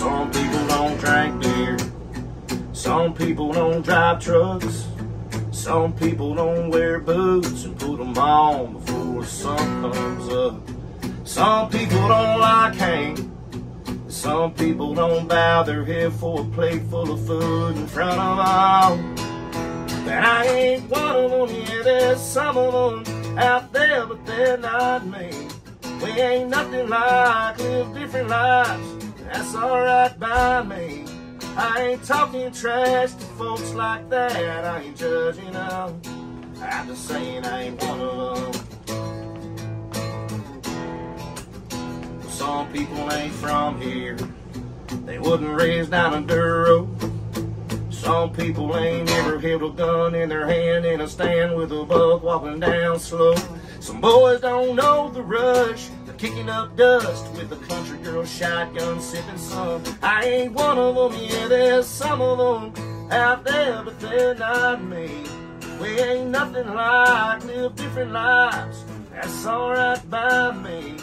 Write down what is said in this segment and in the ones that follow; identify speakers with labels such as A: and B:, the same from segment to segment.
A: Some people don't drink beer. Some people don't drive trucks. Some people don't wear boots and put them on before the sun comes up. Some people don't like Hank. Some people don't bow their head for a plate full of food in front of all. And I ain't one of them, yeah, there's some of them out there, but they're not me. We ain't nothing like, live different lives that's alright by me. I ain't talking trash to folks like that, I ain't judging them. I'm just saying I ain't one of them. Some people ain't from here, they wasn't raised down in Duro. Some people ain't ever held a gun in their hand in a stand with a buck walking down slow. Some boys don't know the rush. They're kicking up dust with a country girl shotgun sipping some. I ain't one of them, yeah, there's some of them out there, but they're not me. We ain't nothing like, live different lives. That's alright by me.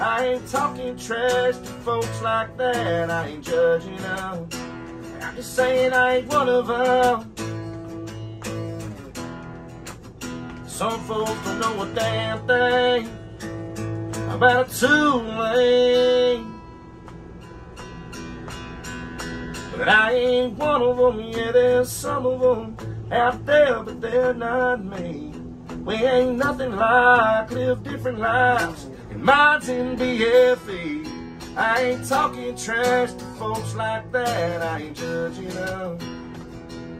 A: I ain't talking trash to folks like that. I ain't judging them. Just saying I ain't one of them. Some folks don't know a damn thing about a two-lane. But I ain't one of them, yeah, there's some of them out there, but they're not me. We ain't nothing like, live different lives, and mine's in BFE. I ain't talking trash to folks like that, I ain't judging them.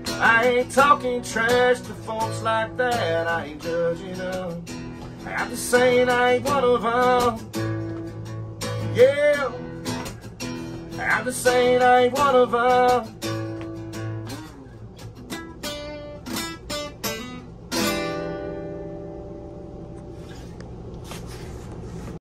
A: I ain't talking trash to folks like that, I ain't judging them. I'm just saying I ain't one of them. Yeah. I'm just saying I ain't one of them.